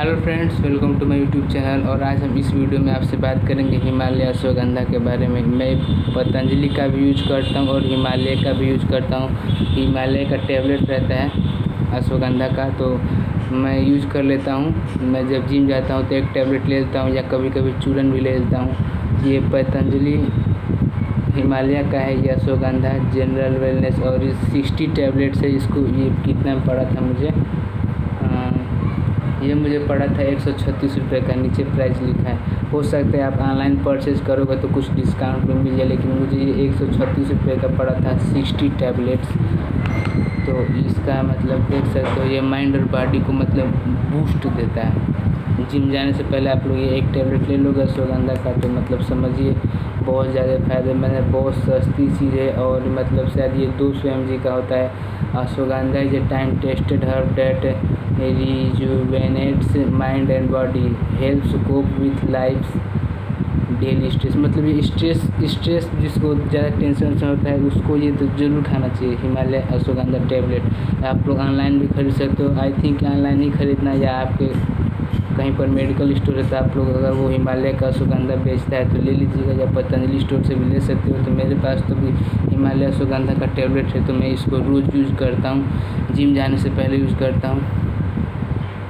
Hello friends, welcome to my YouTube channel. और आज हम इस वीडियो में आपसे बात करेंगे हिमालय अश्वगंधा के बारे में। मैं पतंजलि का भी यूज़ करता हूँ और हिमालय का भी यूज़ करता हूँ। हिमालय का टेबलेट रहता है अश्वगंधा का तो मैं यूज़ कर लेता हूँ। मैं जब जिम जाता हूँ तो एक टेबलेट ले लेता हूँ या कभी कभी चूरन भी ले लेता हूँ। ये पतंजलि हिमालय का है, ये अश्वगंधा, जनरल वेलनेस और इस सिक्सटी टैबलेट से इसको ये कितना पड़ा था मुझे? ये मुझे पड़ा था एक सौ छत्तीस रुपये का, नीचे प्राइस लिखा है। हो सकता है आप ऑनलाइन परचेज़ करोगे तो कुछ डिस्काउंट भी मिल जाए, लेकिन मुझे ये एक सौ छत्तीस रुपये का पड़ा था सिक्सटी टैबलेट्स तो इसका मतलब देख सकते हो, ये माइंड और बॉडी को मतलब बूस्ट देता है। जिम जाने से पहले आप लोग ये एक टैबलेट ले लोगे अश्वगंधा का तो मतलब समझिए, बहुत ज़्यादा फ़ायदेमंद है बहुत सस्ती चीज़ है और मतलब शायद ये दो सौ एम का होता है। Ashwagandha is a time tested herb that rejuvenates mind and body helps cope with life daily stress मतलब ये स्ट्रेस स्ट्रेस जिसको ज़्यादा टेंशन होता है, उसको ये तो ज़रूर खाना चाहिए। हिमालय अश्वगंधा टेबलेट आप लोग ऑनलाइन भी खरीद सकते हो। आई थिंक ऑनलाइन ही खरीदना या आपके कहीं पर मेडिकल स्टोर है तो आप लोग अगर वो हिमालय का सुगंधा बेचता है तो ले लीजिएगा या पतंजलि स्टोर से भी ले सकते हो। तो मेरे पास तो भी हिमालय सुगंधा का टेबलेट है तो मैं इसको रोज़ यूज़ करता हूँ। जिम जाने से पहले यूज़ करता हूँ।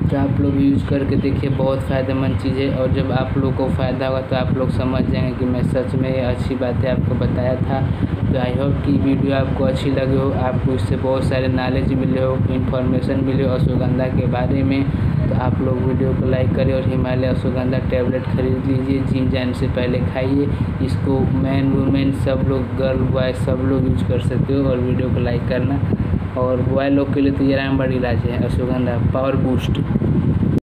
तो आप लोग यूज़ करके देखिए, बहुत फ़ायदेमंद चीज़ है। और जब आप लोग को फ़ायदा होगा तो आप लोग समझ जाएँगे कि मैं सच में ये अच्छी बातें आपको बताया था। तो आई होप कि वीडियो आपको अच्छी लगी हो। आपको इससे बहुत सारे नॉलेज मिले हो इन्फॉर्मेशन मिले हो अश्वगंधा के बारे में। तो आप लोग वीडियो को लाइक करें और हिमालय अश्वगंधा टैबलेट खरीद लीजिए। जिम जाने से पहले खाइए। इसको मैन वुमेन सब लोग गर्ल बॉय सब लोग यूज़ कर सकते हो। और वीडियो को लाइक करना। और बॉय लोग के लिए तो ये बड़ी इलाज है अश्वगंधा पावर बूस्ट